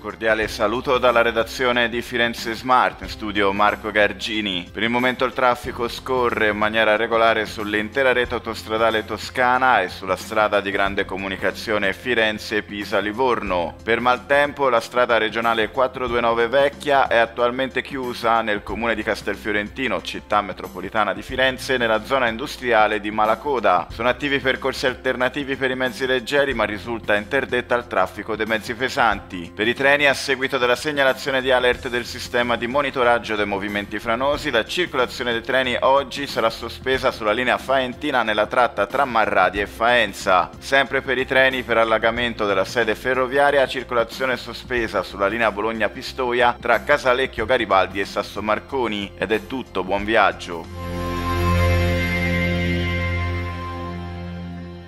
cordiale saluto dalla redazione di Firenze Smart, in studio Marco Gargini. Per il momento il traffico scorre in maniera regolare sull'intera rete autostradale toscana e sulla strada di grande comunicazione Firenze-Pisa-Livorno. Per maltempo la strada regionale 429 Vecchia è attualmente chiusa nel comune di Castelfiorentino, città metropolitana di Firenze, nella zona industriale di Malacoda. Sono attivi percorsi alternativi per i mezzi leggeri ma risulta interdetta al traffico dei mezzi pesanti. Per i treni a seguito della segnalazione di alert del sistema di monitoraggio dei movimenti franosi, la circolazione dei treni oggi sarà sospesa sulla linea Faentina nella tratta tra Marradi e Faenza. Sempre per i treni per allagamento della sede ferroviaria, circolazione sospesa sulla linea Bologna-Pistoia tra Casalecchio Garibaldi e Sasso Marconi. Ed è tutto, buon viaggio!